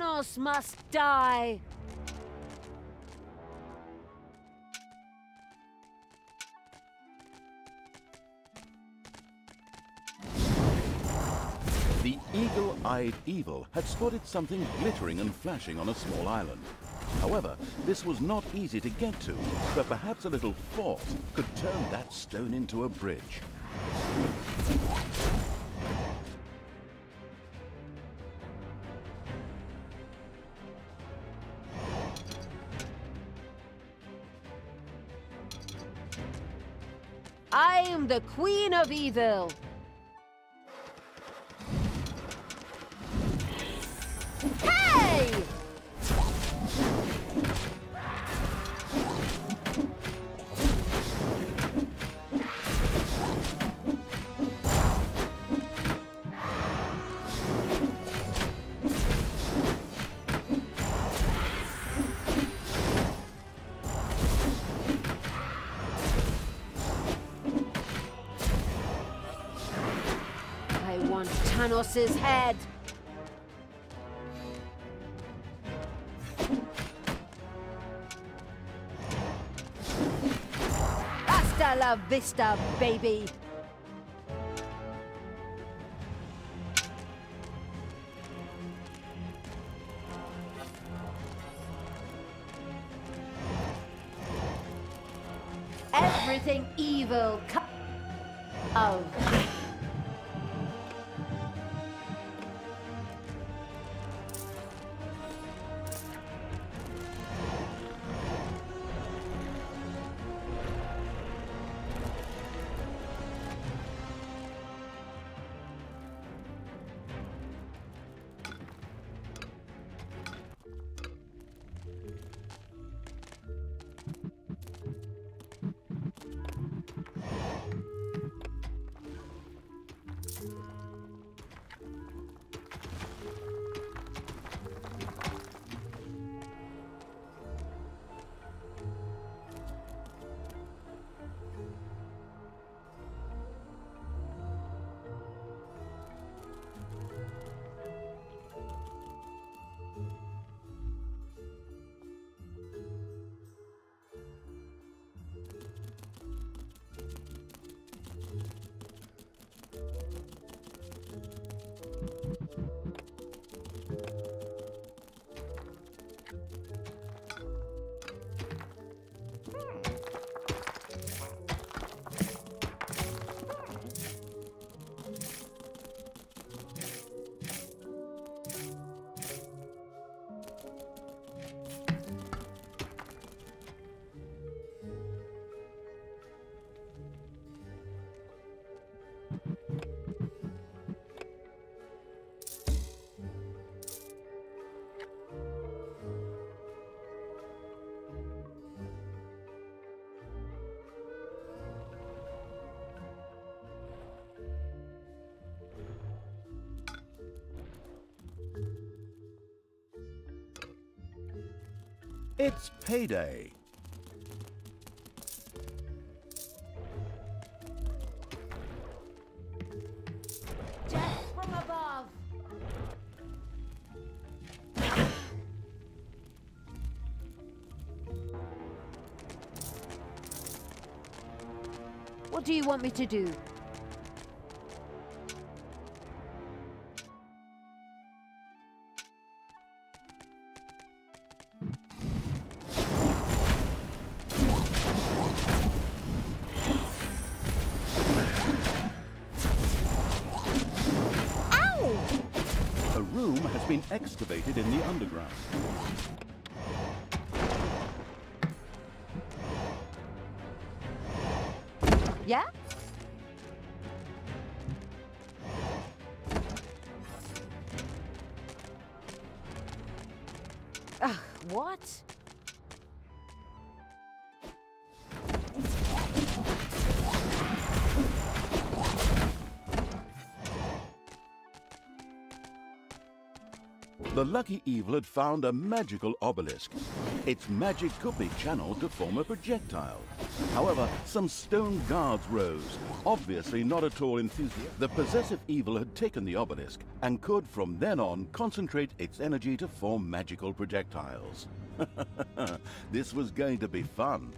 Thanos must die! The eagle-eyed evil had spotted something glittering and flashing on a small island. However, this was not easy to get to, but perhaps a little thought could turn that stone into a bridge. The Queen of Evil! Thanos' head! Hasta la vista, baby! Everything evil co- Oh. It's payday. What do you want me to do? Ugh, what? The lucky evil had found a magical obelisk. Its magic could be channeled to form a projectile. However, some stone guards rose, obviously not at all enthusiastic. The possessive evil had taken the obelisk and could from then on concentrate its energy to form magical projectiles. this was going to be fun.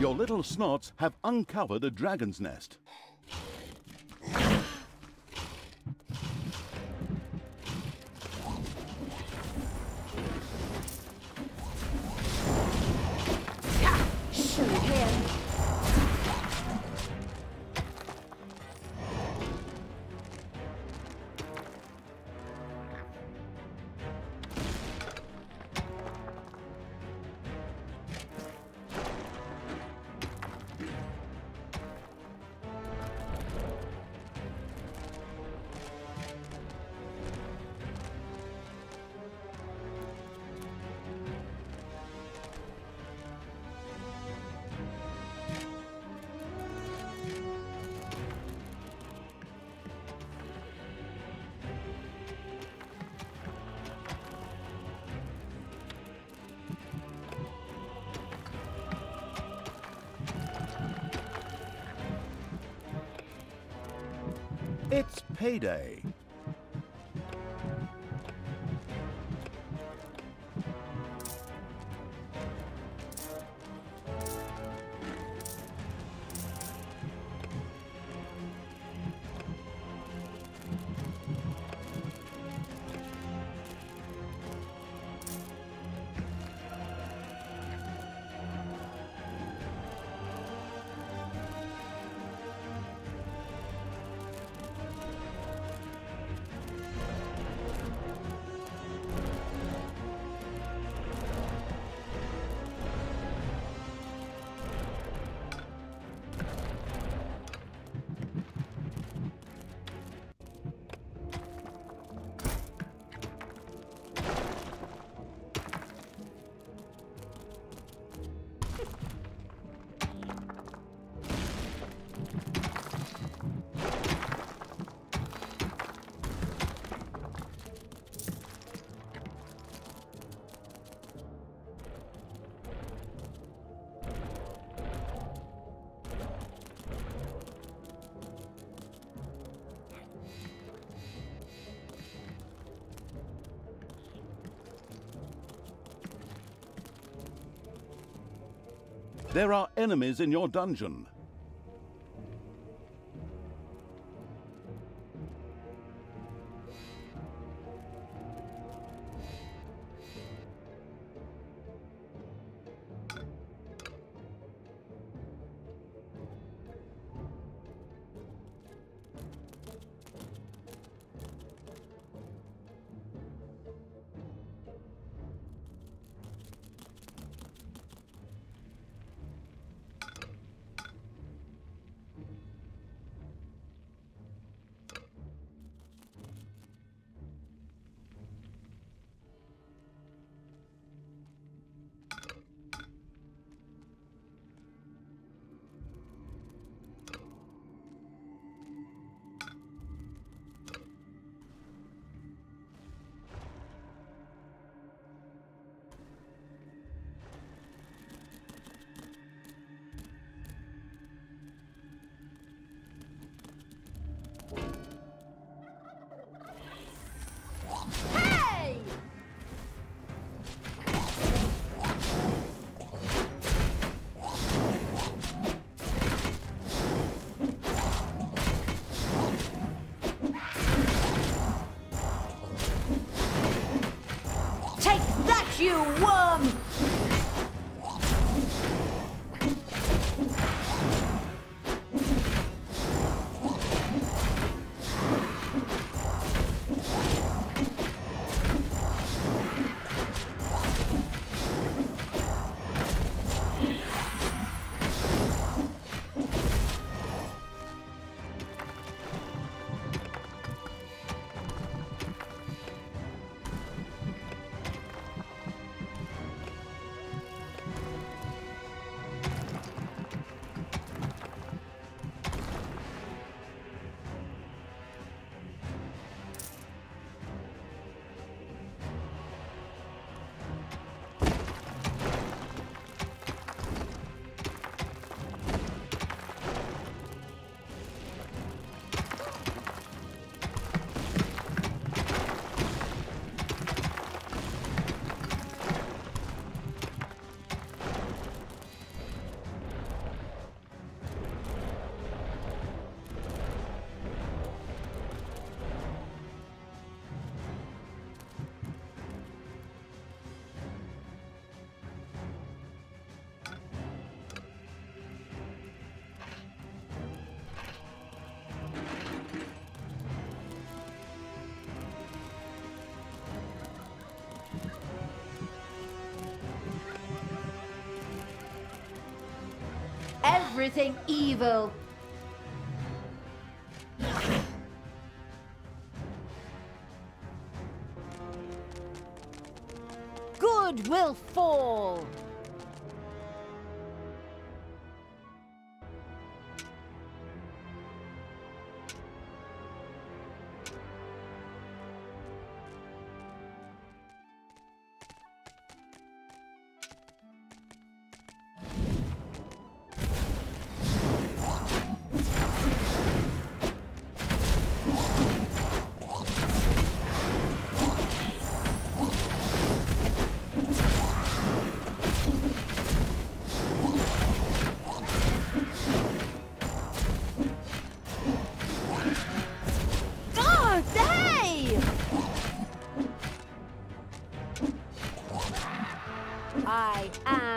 Your little snots have uncovered a dragon's nest. Payday. There are enemies in your dungeon. Everything evil. Good will fall.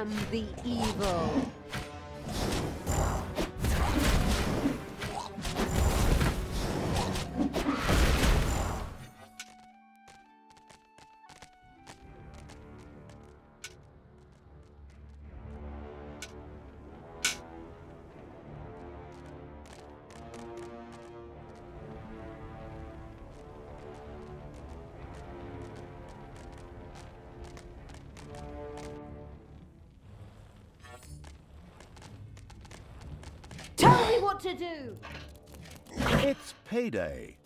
Am the evil. To do. It's payday.